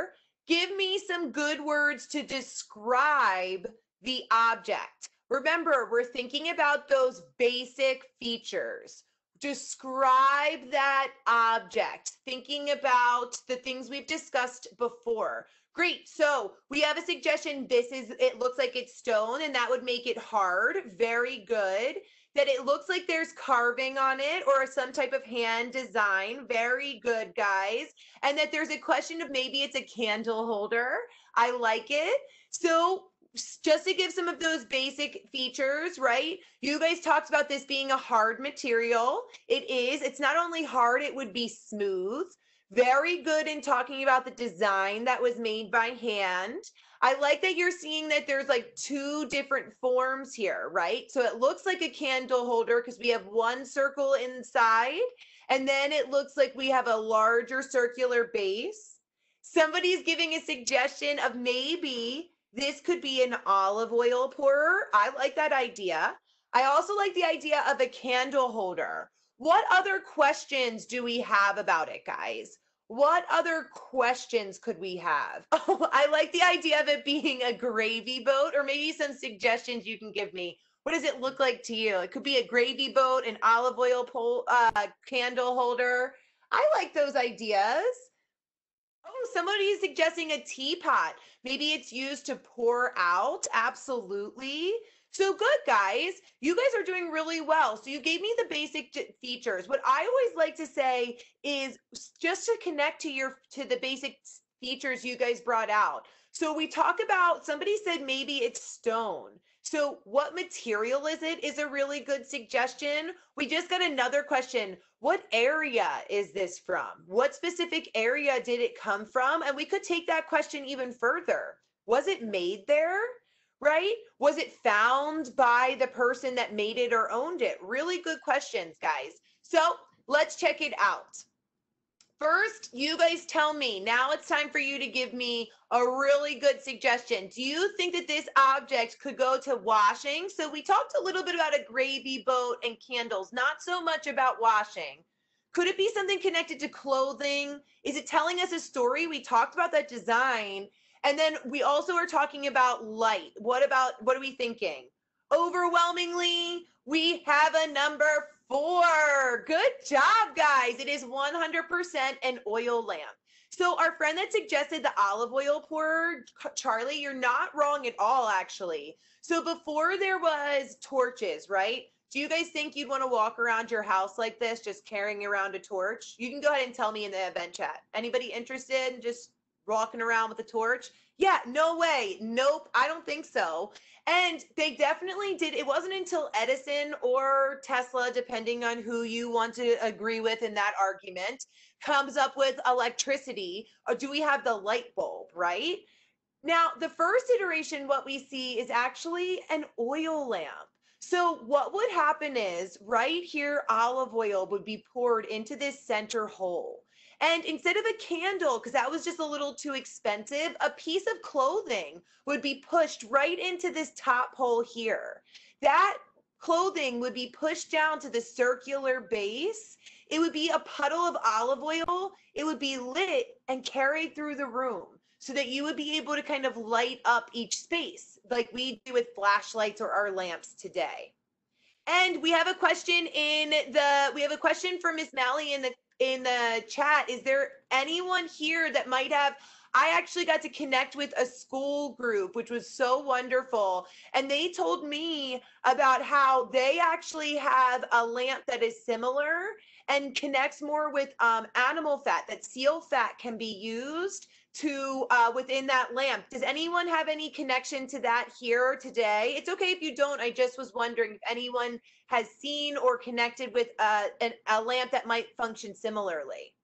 give me some good words to describe the object. Remember, we're thinking about those basic features. Describe that object, thinking about the things we've discussed before. Great. So we have a suggestion. This is, it looks like it's stone and that would make it hard. Very good. That it looks like there's carving on it or some type of hand design. Very good, guys. And that there's a question of maybe it's a candle holder. I like it. So just to give some of those basic features, right? You guys talked about this being a hard material. It is. It's not only hard, it would be smooth. Very good in talking about the design that was made by hand. I like that you're seeing that there's like two different forms here, right? So it looks like a candle holder because we have one circle inside, and then it looks like we have a larger circular base. Somebody's giving a suggestion of maybe this could be an olive oil pourer. I like that idea. I also like the idea of a candle holder. What other questions do we have about it, guys? What other questions could we have? *laughs* Oh, I like the idea of it being a gravy boat, or maybe some suggestions you can give me. What does it look like to you? It could be a gravy boat, an olive oil pole, uh, candle holder. I like those ideas. Oh, somebody is suggesting a teapot. Maybe it's used to pour out. Absolutely. So good, guys. You guys are doing really well. So you gave me the basic features. What I always like to say is just to connect to your to the basic features you guys brought out. So we talk about somebody said maybe it's stone. So, what material is it? Is a really good suggestion. We just got another question. What area is this from? What specific area did it come from? And we could take that question even further. Was it made there? Right? Was it found by the person that made it or owned it? Really good questions, guys. So, let's check it out. First, you guys tell me. Now it's time for you to give me a really good suggestion. Do you think that this object could go to washing? So we talked a little bit about a gravy boat and candles, not so much about washing. Could it be something connected to clothing? Is it telling us a story? We talked about that design. And then we also are talking about light. What about, what are we thinking? Overwhelmingly, we have a number four. Good job, guys. It is 100% an oil lamp. So our friend that suggested the olive oil pourer, Charlie, you're not wrong at all, actually. So before there was torches, right? Do you guys think you'd want to walk around your house like this, just carrying around a torch? You can go ahead and tell me in the event chat. Anybody interested? Just walking around with a torch? Yeah, no way. Nope, I don't think so. And they definitely did. It wasn't until Edison or Tesla, depending on who you want to agree with in that argument, comes up with electricity, or do we have the light bulb, right? Now, the first iteration, what we see is actually an oil lamp. So, what would happen is right here, olive oil would be poured into this center hole. And instead of a candle, because that was just a little too expensive, a piece of clothing would be pushed right into this top hole here. That clothing would be pushed down to the circular base. It would be a puddle of olive oil. It would be lit and carried through the room so that you would be able to kind of light up each space like we do with flashlights or our lamps today. And we have a question in the we have a question for Miss Malley in the in the chat. Is there anyone here that might have I actually got to connect with a school group, which was so wonderful. And they told me about how they actually have a lamp that is similar and connects more with um, animal fat, that seal fat can be used to uh, within that lamp. Does anyone have any connection to that here today? It's okay if you don't. I just was wondering if anyone has seen or connected with uh, an, a lamp that might function similarly.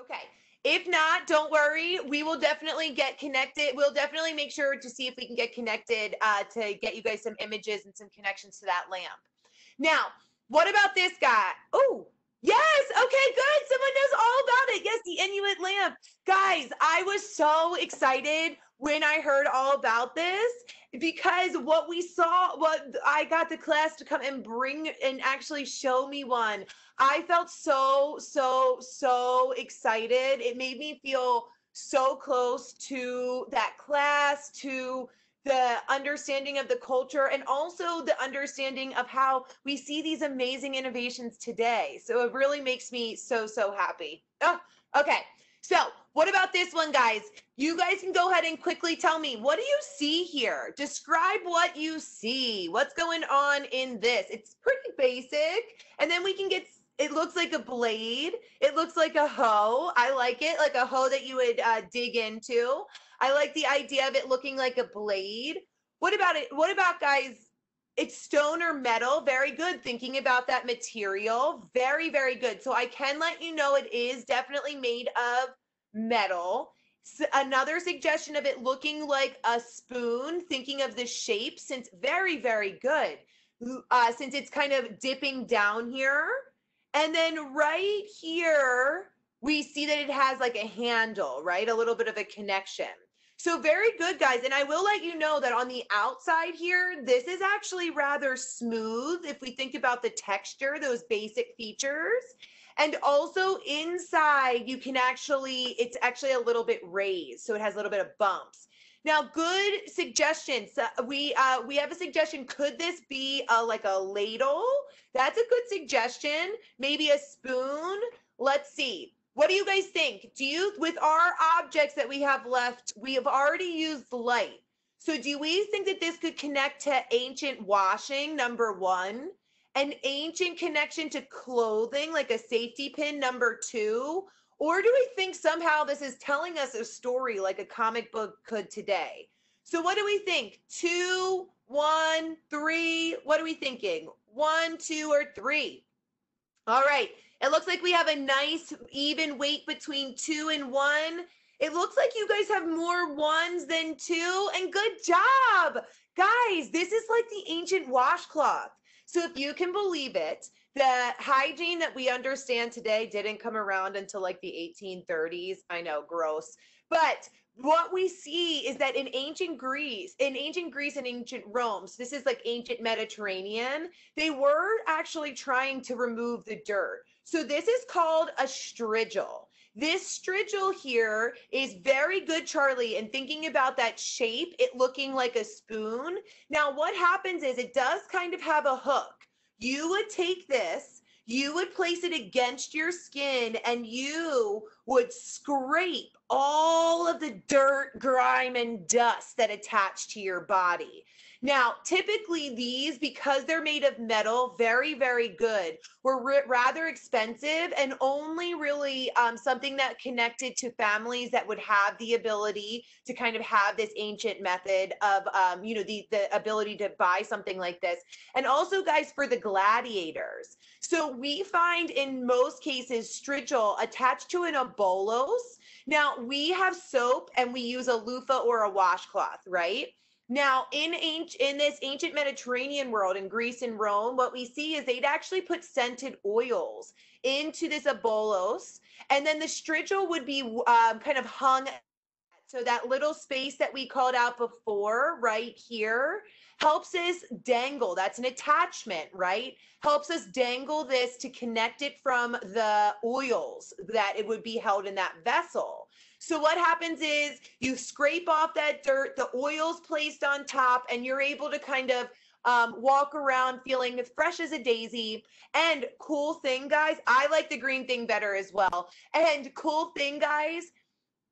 Okay. If not, don't worry. We will definitely get connected. We'll definitely make sure to see if we can get connected uh, to get you guys some images and some connections to that lamp. Now, what about this guy? Oh, yes. Okay, good. Someone knows all about it. Yes, the Inuit lamp. Guys, I was so excited when I heard all about this because what we saw, what I got the class to come and bring and actually show me one. I felt so, so, so excited. It made me feel so close to that class, to the understanding of the culture and also the understanding of how we see these amazing innovations today. So it really makes me so, so happy. Oh, okay. So, what about this one, guys? You guys can go ahead and quickly tell me what do you see here? Describe what you see. What's going on in this? It's pretty basic. And then we can get it looks like a blade. It looks like a hoe. I like it, like a hoe that you would uh, dig into. I like the idea of it looking like a blade. What about it? What about guys? It's stone or metal. Very good. Thinking about that material. Very, very good. So I can let you know it is definitely made of metal. another suggestion of it looking like a spoon, thinking of the shape, since very, very good. Uh, since it's kind of dipping down here. And then right here, we see that it has like a handle, right? A little bit of a connection. So very good, guys. And I will let you know that on the outside here, this is actually rather smooth if we think about the texture, those basic features. And also inside, you can actually, it's actually a little bit raised. So it has a little bit of bumps. Now, good suggestions. Uh, we uh, we have a suggestion. Could this be a, like a ladle? That's a good suggestion. Maybe a spoon. Let's see. What do you guys think? Do you, with our objects that we have left, we have already used light. So do we think that this could connect to ancient washing, number one? An ancient connection to clothing, like a safety pin, number two? Or do we think somehow this is telling us a story like a comic book could today? So what do we think? Two, one, three. What are we thinking? One, two, or three? All right. It looks like we have a nice even weight between two and one. It looks like you guys have more ones than two, and good job. Guys, this is like the ancient washcloth. So if you can believe it, the hygiene that we understand today didn't come around until like the 1830s. I know, gross. But what we see is that in ancient Greece, in ancient Greece and ancient Rome, so this is like ancient Mediterranean, they were actually trying to remove the dirt. So this is called a strigil. This strigil here is very good, Charlie, and thinking about that shape, it looking like a spoon. Now, what happens is it does kind of have a hook. You would take this, you would place it against your skin, and you would scrape all of the dirt, grime, and dust that attach to your body. Now, typically these, because they're made of metal, very, very good, were rather expensive and only really um, something that connected to families that would have the ability to kind of have this ancient method of, um, you know, the, the ability to buy something like this. And also, guys, for the gladiators. So we find in most cases strigil attached to an aryballos. Now, we have soap and we use a loofah or a washcloth, right? Now, in ancient, in this ancient Mediterranean world, in Greece and Rome, what we see is they'd actually put scented oils into this aryballos, and then the strigil would be um, kind of hung. So that little space that we called out before, right here, helps us dangle. That's an attachment, right? Helps us dangle this to connect it from the oils that it would be held in that vessel. So what happens is you scrape off that dirt, the oil's placed on top, and you're able to kind of um, walk around feeling as fresh as a daisy. And cool thing, guys, I like the green thing better as well. And cool thing, guys,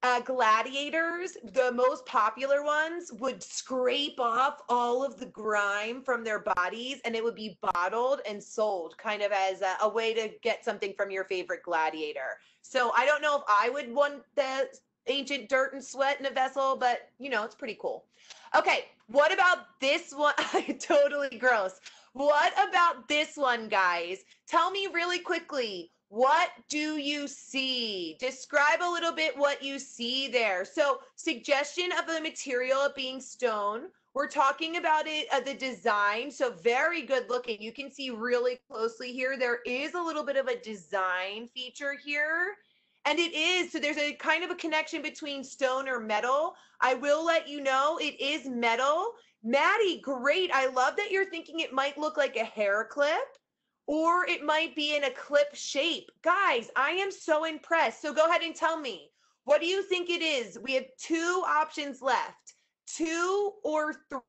uh, gladiators, the most popular ones, would scrape off all of the grime from their bodies and it would be bottled and sold kind of as a, a, way to get something from your favorite gladiator. So I don't know if I would want the ancient dirt and sweat in a vessel, but you know, it's pretty cool. Okay, what about this one? *laughs* *laughs* totally gross. What about this one, guys? Tell me really quickly what do you see? Describe a little bit what you see there. So, suggestion of the material being stone. We're talking about it, uh, the design. So, very good looking. You can see really closely here. There is a little bit of a design feature here. And it is. So, there's a kind of a connection between stone or metal. I will let you know it is metal. Maddie, great. I love that you're thinking it might look like a hair clip or it might be in a clip shape. Guys, I am so impressed. So go ahead and tell me, what do you think it is? We have two options left, two or three.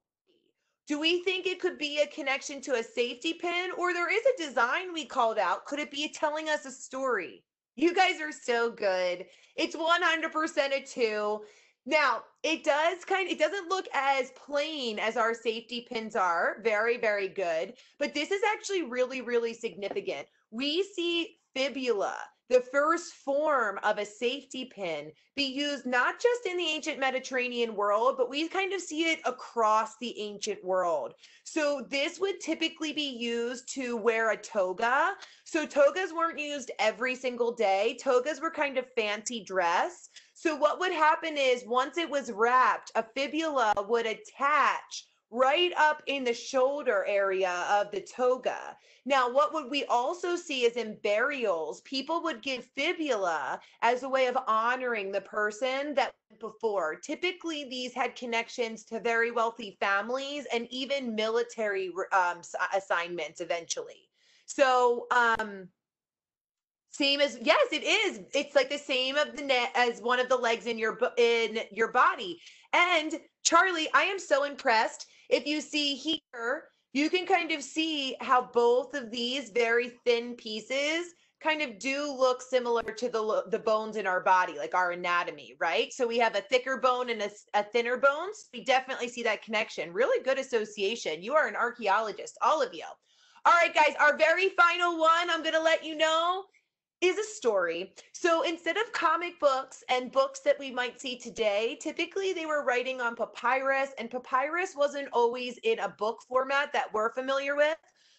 Do we think it could be a connection to a safety pin or there is a design we called out? Could it be telling us a story? You guys are so good. It's 100% a two. Now, it does kind of, it doesn't look as plain as our safety pins are. Very, very good. But this is actually really, really significant. We see fibula, the first form of a safety pin, be used not just in the ancient Mediterranean world, but we kind of see it across the ancient world. So this would typically be used to wear a toga. So togas weren't used every single day. Togas were kind of fancy dress. So what would happen is once it was wrapped, a fibula would attach right up in the shoulder area of the toga. Now, what would we also see is in burials, people would give fibula as a way of honoring the person that before. Typically, these had connections to very wealthy families and even military um, assignments eventually. So, um, same as yes, it is. It's like the same of the net as one of the legs in your in your body. And Charlie, I am so impressed. If you see here, you can kind of see how both of these very thin pieces kind of do look similar to the the bones in our body, like our anatomy, right? So we have a thicker bone and a, a thinner bones. We definitely see that connection. Really good association. You are an archaeologist, all of you. All right, guys, our very final one, I'm going to let you know is a story. So instead of comic books and books that we might see today, typically they were writing on papyrus, and papyrus wasn't always in a book format that we're familiar with.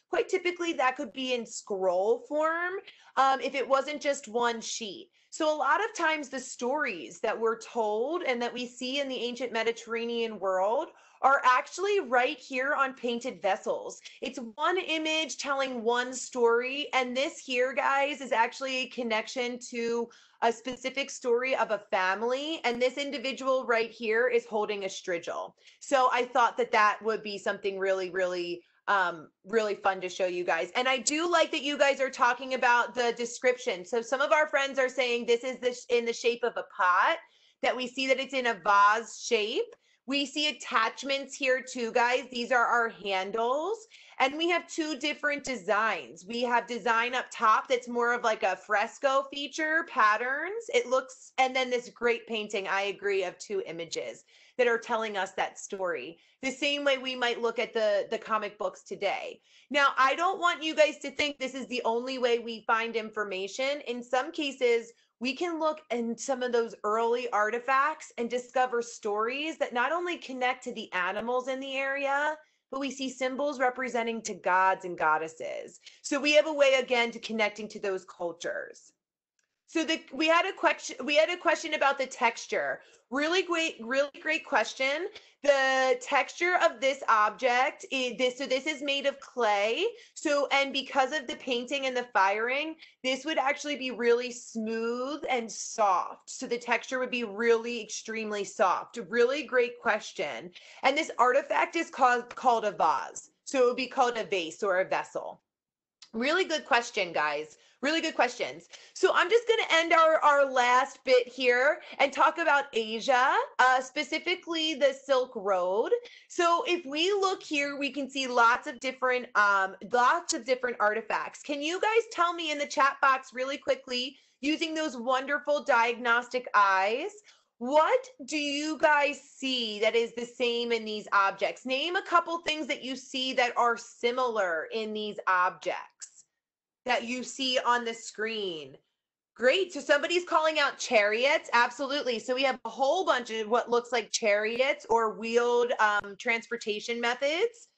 Quite typically, that could be in scroll form um, if it wasn't just one sheet. So, a lot of times, the stories that we're told and that we see in the ancient Mediterranean world are actually right here on painted vessels. It's one image telling one story. And this here, guys, is actually a connection to a specific story of a family. And this individual right here is holding a strigil. So I thought that that would be something really, really um really fun to show you guys and i do like that you guys are talking about the description so some of our friends are saying this is this in the shape of a pot that we see that it's in a vase shape We see attachments here too, guys. These are our handles. And we have two different designs. We have design up top that's more of like a fresco feature patterns. It looks, and then this great painting, I agree, of two images that are telling us that story. The same way we might look at the, the comic books today. Now, I don't want you guys to think this is the only way we find information. In some cases, we can look in some of those early artifacts and discover stories that not only connect to the animals in the area, but we see symbols representing to gods and goddesses. So we have a way again to connecting to those cultures. So the we had a question we had a question about the texture. Really great, really great question. The texture of this object is this so this is made of clay. So and because of the painting and the firing, this would actually be really smooth and soft. So the texture would be really extremely soft. Really great question. And this artifact is called called a vase. So it would be called a vase or a vessel. Really good question, guys. Really good questions. So I'm just going to end our, our last bit here and talk about Asia, uh, specifically the Silk Road. So if we look here, we can see lots of different, um, lots of different artifacts. Can you guys tell me in the chat box really quickly, using those wonderful diagnostic eyes, what do you guys see that is the same in these objects? Name a couple things that you see that are similar in these objects that you see on the screen. Great. So somebody's calling out chariots. Absolutely. So we have a whole bunch of what looks like chariots or wheeled um, transportation methods.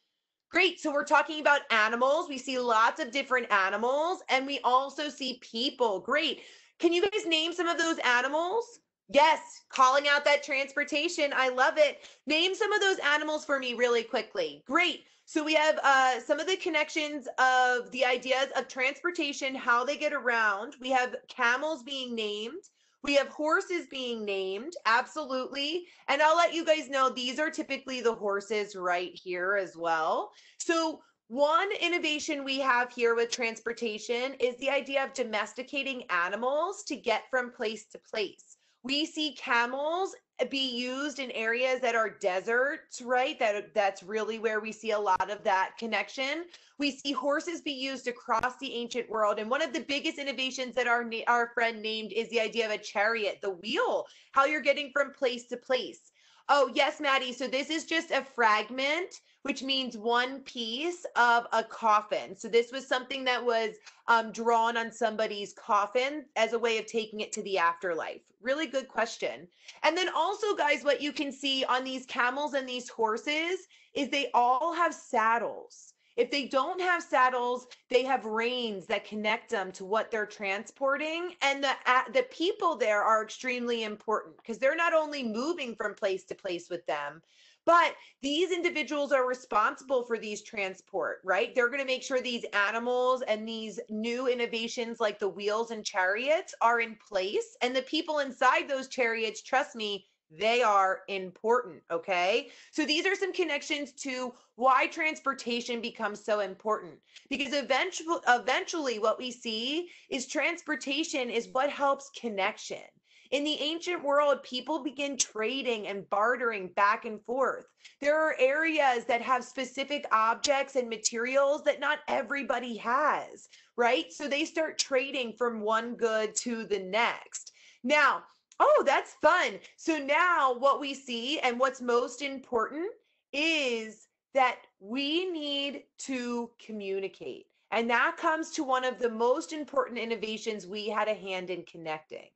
Great. So we're talking about animals. We see lots of different animals and we also see people. Great. Can you guys name some of those animals? Yes, calling out that transportation. I love it. Name some of those animals for me really quickly. Great. So we have uh, some of the connections of the ideas of transportation, how they get around. We have camels being named. We have horses being named, absolutely. And I'll let you guys know these are typically the horses right here as well. So one innovation we have here with transportation is the idea of domesticating animals to get from place to place. We see camels eh, be used in areas that are deserts, right? That that's really where we see a lot of that connection. We see horses be used across the ancient world, and one of the biggest innovations that our our friend named is the idea of a chariot, the wheel, how you're getting from place to place. Oh yes, Maddie. So this is just a fragment which means one piece of a coffin. So this was something that was um, drawn on somebody's coffin as a way of taking it to the afterlife. Really good question. And then also, guys, what you can see on these camels and these horses is they all have saddles. If they don't have saddles, they have reins that connect them to what they're transporting. And the uh, the people there are extremely important because they're not only moving from place to place with them, but these individuals are responsible for these transport, right? They're going to make sure these animals and these new innovations like the wheels and chariots are in place. And the people inside those chariots, trust me, they are important. Okay. So these are some connections to why transportation becomes so important because eventually, eventually what we see is transportation is what helps connection. In the ancient world, people begin trading and bartering back and forth. There are areas that have specific objects and materials that not everybody has, right? So they start trading from one good to the next. Now, oh, that's fun. So now what we see and what's most important is that we need to communicate. And that comes to one of the most important innovations we had a hand in connecting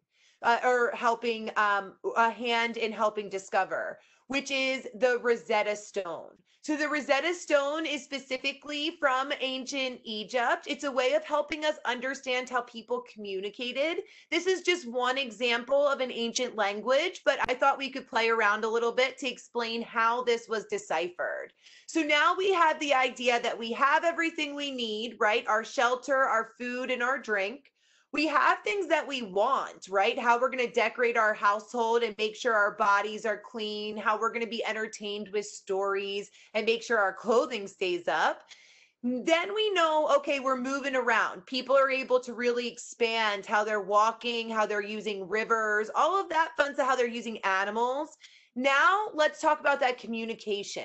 uh, or helping um, a hand in helping discover, which is the Rosetta Stone. So the Rosetta Stone is specifically from ancient Egypt. It's a way of helping us understand how people communicated. This is just one example of an ancient language, but I thought we could play around a little bit to explain how this was deciphered. So now we have the idea that we have everything we need, right? Our shelter, our food, and our drink we have things that we want, right? How we're going to decorate our household and make sure our bodies are clean, how we're going to be entertained with stories and make sure our clothing stays up. Then we know, okay, we're moving around. People are able to really expand how they're walking, how they're using rivers, all of that fun stuff, how they're using animals. Now let's talk about that communication.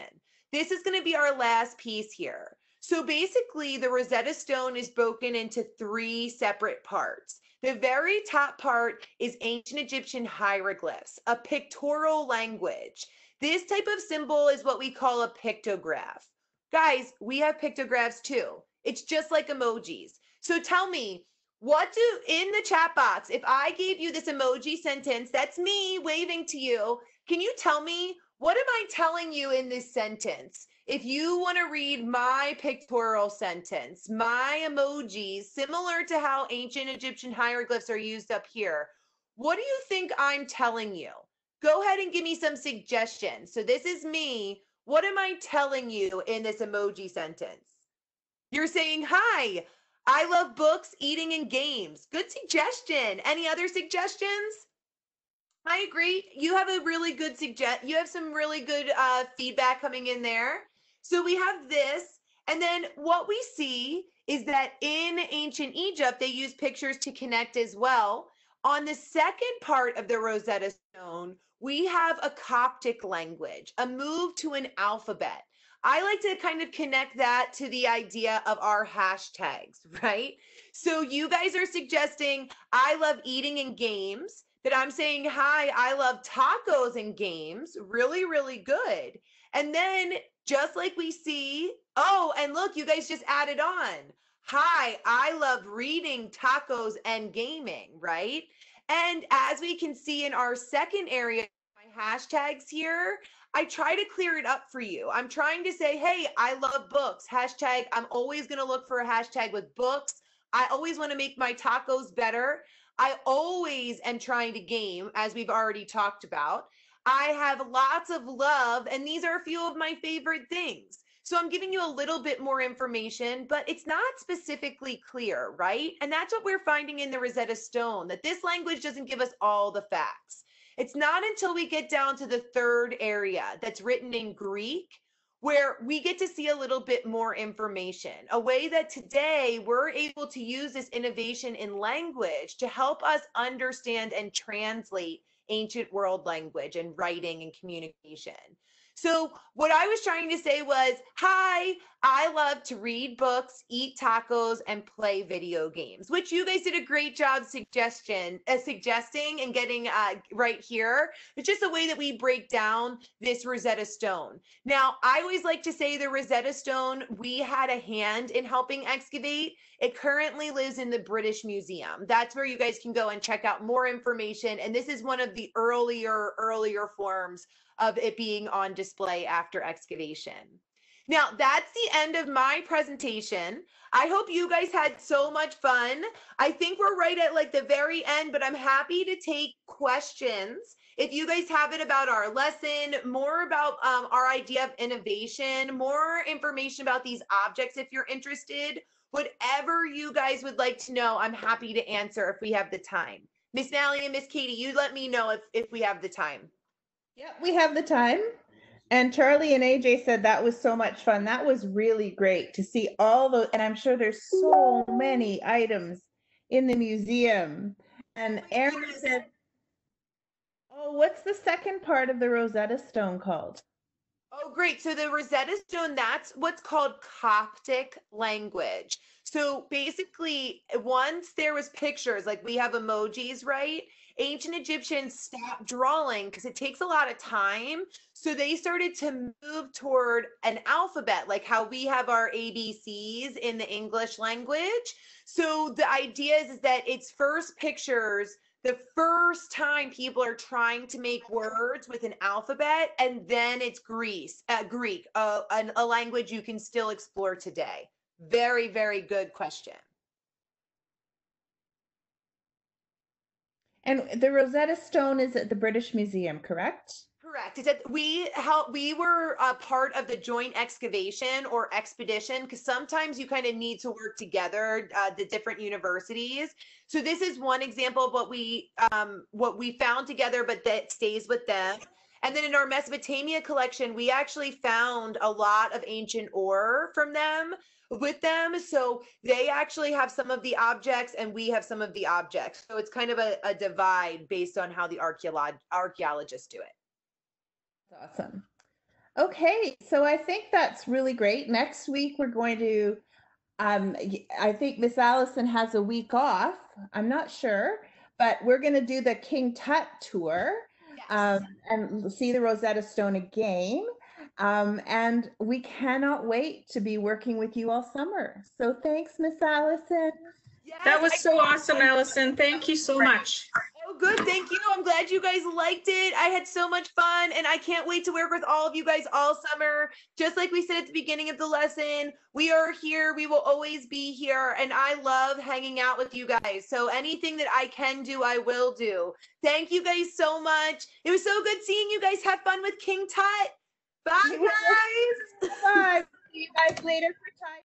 This is going to be our last piece here. So basically, the Rosetta Stone is broken into three separate parts. The very top part is ancient Egyptian hieroglyphs, a pictorial language. This type of symbol is what we call a pictograph. Guys, we have pictographs too. It's just like emojis. So tell me, what do in the chat box, if I gave you this emoji sentence, that's me waving to you, can you tell me what am I telling you in this sentence? If you want to read my pictorial sentence, my emojis, similar to how ancient Egyptian hieroglyphs are used up here, what do you think I'm telling you? Go ahead and give me some suggestions. So this is me. What am I telling you in this emoji sentence? You're saying, Hi, I love books, eating, and games. Good suggestion. Any other suggestions? I agree. You have a really good suggest. You have some really good uh, feedback coming in there. So we have this, and then what we see is that in ancient Egypt they use pictures to connect as well. On the second part of the Rosetta Stone, we have a Coptic language, a move to an alphabet. I like to kind of connect that to the idea of our hashtags, *laughs* right? So you guys are suggesting I love eating and games that I'm saying, hi, I love tacos and games. Really, really good. And then just like we see, oh, and look, you guys just added on. Hi, I love reading, tacos, and gaming, right? And as we can see in our second area, my hashtags here, I try to clear it up for you. I'm trying to say, hey, I love books. Hashtag, I'm always going to look for a hashtag with books. I always want to make my tacos better. I always am trying to game, as we've already talked about. I have lots of love, and these are a few of my favorite things. So I'm giving you a little bit more information, but it's not specifically clear, right? And that's what we're finding in the Rosetta Stone that this language doesn't give us all the facts. It's not until we get down to the third area that's written in Greek where we get to see a little bit more information, a way that today we're able to use this innovation in language to help us understand and translate ancient world language and writing and communication. So, what I was trying to say was, hi, I love to read books, eat tacos, and play video games, which you guys did a great job suggestion, uh, suggesting and getting uh, right here. It's just a way that we break down this Rosetta Stone. Now, I always like to say the Rosetta Stone, we had a hand in helping excavate. It currently lives in the British Museum. That's where you guys can go and check out more information. And this is one of the earlier, earlier forms of it being on display after excavation. Now, that's the end of my presentation. I hope you guys had so much fun. I think we're right at like the very end, but I'm happy to take questions. If you guys have it about our lesson, more about um, our idea of innovation, more information about these objects if you're interested, whatever you guys would like to know, I'm happy to answer if we have the time. Miss Nally and Miss Katie, you let me know if, if we have the time. Yep, we have the time. And Charlie and AJ said that was so much fun. That was really great to see all the, and I'm sure there's so many items in the museum. And Aaron said, Oh, what's the second part of the Rosetta Stone called? Oh, great. So the Rosetta Stone, that's what's called Coptic language. So basically, once there was pictures, like we have emojis, right? Ancient Egyptians stopped drawing because it takes a lot of time. So they started to move toward an alphabet, like how we have our ABCs in the English language. So the idea is, is that it's first pictures the first time people are trying to make words with an alphabet and then it's greece uh, greek uh, an, a language you can still explore today very very good question And the Rosetta Stone is at the British Museum, correct? Correct. It's that we help. We were a part of the joint excavation or expedition because sometimes you kind of need to work together, uh, the different universities. So this is one example of what we um, what we found together, but that stays with them. And then in our Mesopotamia collection, we actually found a lot of ancient ore from them with them. So they actually have some of the objects and we have some of the objects. So it's kind of a, a divide based on how the archeolog- archaeologists do it. Awesome. Okay, so I think that's really great. Next week, we're going to, um, y- I think Miss Allyson has a week off. I'm not sure, but we're going to do the King Tut tour um, and see the Rosetta Stone again. Um, and we cannot wait to be working with you all summer. So thanks, Miss Allyson. That was I- so awesome, Allyson. Thank you so much. Oh, good. Thank you. I'm glad you guys liked it. I had so much fun and I can't wait to work with all of you guys all summer. Just like we said at the beginning of the lesson, we are here. We will always be here. And I love hanging out with you guys. So anything that I can do, I will do. Thank you guys so much. It was so good seeing you guys have fun with King Tut. Bye, guys. *laughs* Bye. See you guys later for time.